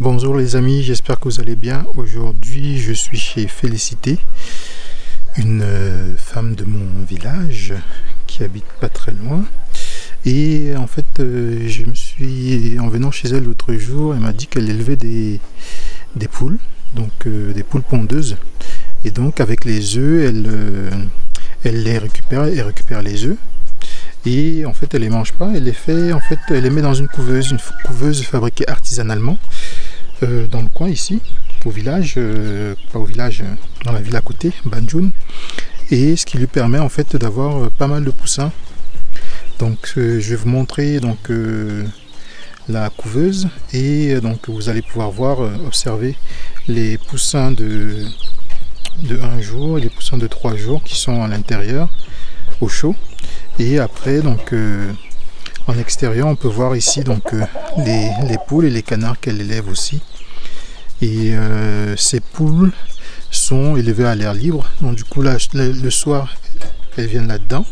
Bonjour les amis, j'espère que vous allez bien. Aujourd'hui, je suis chez Félicité, une euh, femme de mon village qui habite pas très loin. Et en fait, euh, je me suis, en venant chez elle l'autre jour, elle m'a dit qu'elle élevait des, poules, donc euh, des poules pondeuses. Et donc avec les œufs, elle, elle les récupère, elle récupère les œufs. Et en fait, elle les mange pas, elle les fait, en fait, elle les met dans une couveuse, une couveuse fabriquée artisanalement euh, dans le coin ici, au village, euh, pas au village, euh, dans la ville à côté, Banjun, et ce qui lui permet en fait d'avoir pas mal de poussins. Donc je vais vous montrer donc la couveuse. Et donc vous allez pouvoir voir, observer les poussins de, de un jour et les poussins de trois jours qui sont à l'intérieur au chaud. Et après donc en extérieur, on peut voir ici donc euh, les, poules et les canards qu'elle élève aussi. Et euh, ces poules sont élevées à l'air libre. Donc du coup, le soir, elles viennent là-dedans.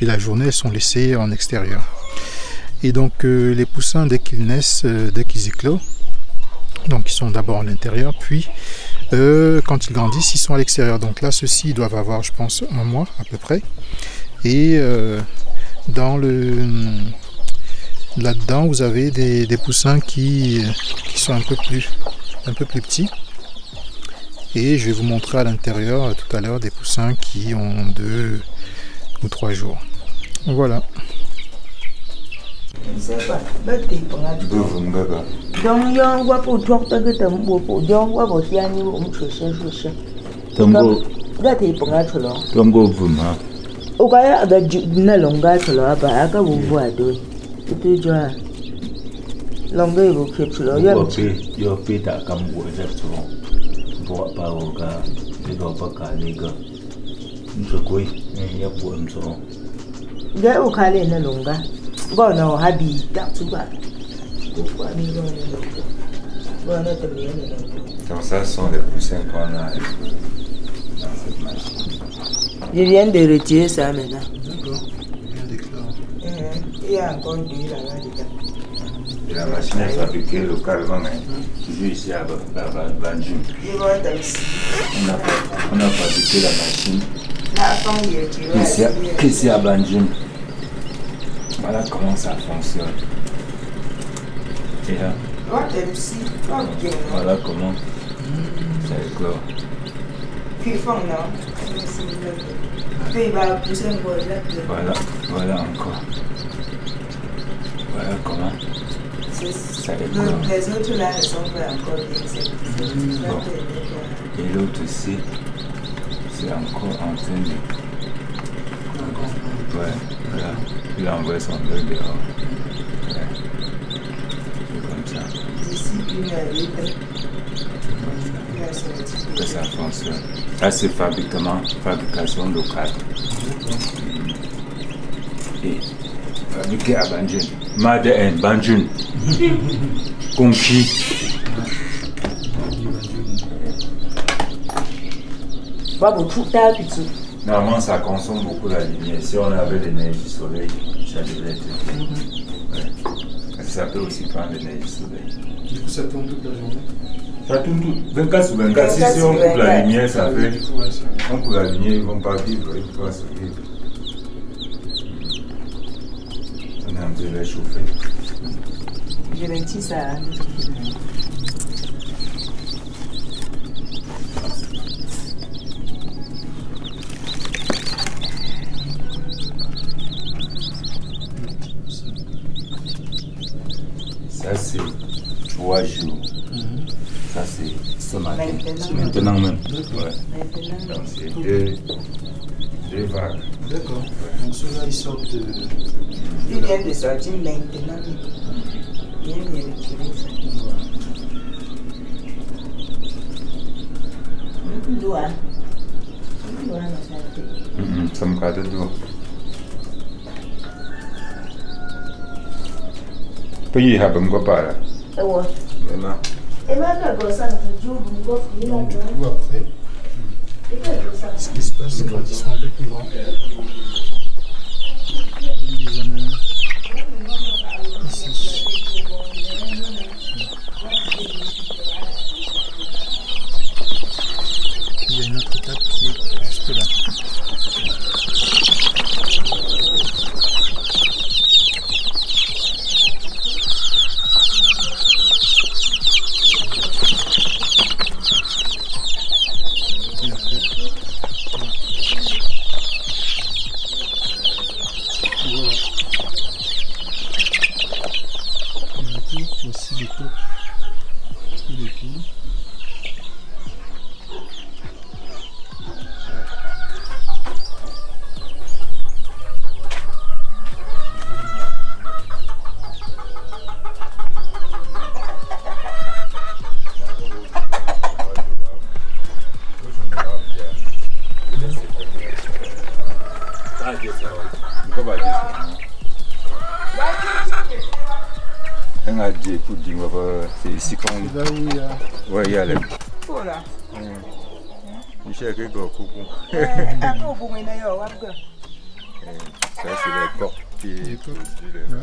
Et la journée, elles sont laissées en extérieur. Et donc euh, les poussins, dès qu'ils naissent, dès qu'ils éclosent, donc ils sont d'abord à l'intérieur, puis quand ils grandissent, ils sont à l'extérieur. Donc là, ceux-ci doivent avoir, je pense, un mois à peu près. Et dans le là-dedans vous avez des, poussins qui, sont un peu plus un peu plus petits et je vais vous montrer à l'intérieur tout à l'heure des poussins qui ont deux ou trois jours voilà tolo ba aka bu bu ado itu jo longa ibu ke tolo ya pe yo pe ta kam bu za tolo bo pa o ga de do pa ka le ga nso koi ya bu am tolo ga o ka le na longa go na o habi ta tu ba ko kwa ni go na longa go na mi na longa comme ça sont les poussins qu'on a dans cette machine Je viens de retirer ça maintenant. Il a encore là-bas la machine est fabriquée localement, mais toujours ici à Banjou. On a, on a fabriqué la machine? Ici, à- ici à Banjou. Voilà comment ça fonctionne? Et là, voilà comment ça éclore. Voilà, voilà encore. Voilà comment ça éclore. Les autres là, elles sont pas encore bien Et l'autre aussi, c'est encore en train de. Ouais, voilà. Il a envoyé son œuf dehors. Ouais. C'est comme ça que ça fonctionne. Là, c'est fabriquement, fabrication locale. Et fabriqué à Banjun. Made in Banjun. Conquis. Normalement, ça consomme beaucoup la lumière. Si on avait l'énergie du soleil, ça devrait être. Ouais. Ça peut aussi prendre l'énergie du soleil. Du coup ça tourne toute la journée. Ça tourne tout. 24 sur 24. Si, si on coupe la lumière, ça fait. On coupe la lumière, ils ne vont pas vivre. Ils vont se vivre. En train de les chauffer. Je vais dire ça. Ça, c'est trois jours. Ça, c'est ce matin. Maintenant. Maintenant même. D'accord. Ouais. Maintenant, Donc, c'est deux, deux vagues. D'accord. Donc ceux-là ils sortent de. Il vient de sortir maintenant. Il vient de retirer ça. Doigt. Doigt, ma santé. Mhm, Ça me garde d'eau. Pays à Bangopara. Ewa. Vraiment. Et maintenant, comme ça, je joue, vous me offrez la Donc du joie. coup après, Et puis, comme ça. ce qui se passe c'est quand ils sont un peu plus grands. Ils les amènent ici. Voici les coupes et les pieds. Un Dieu pour dire c'est ici qu'on. Là où il y a. Ça, c'est corps qui. Le- là.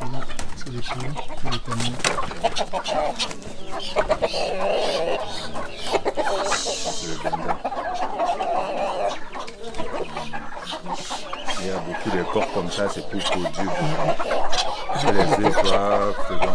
Là, c'est les chiens, c'est les camions. c'est le benda. De corps comme ça, c'est pour produire. C'est les c'est bon.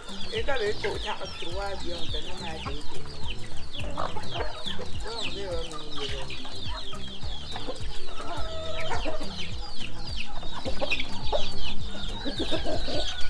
일단 읽고 자꾸 들어와야 되는 말이 되 지. 그럼 내가 하는 거 죠. Ha ha ha ha!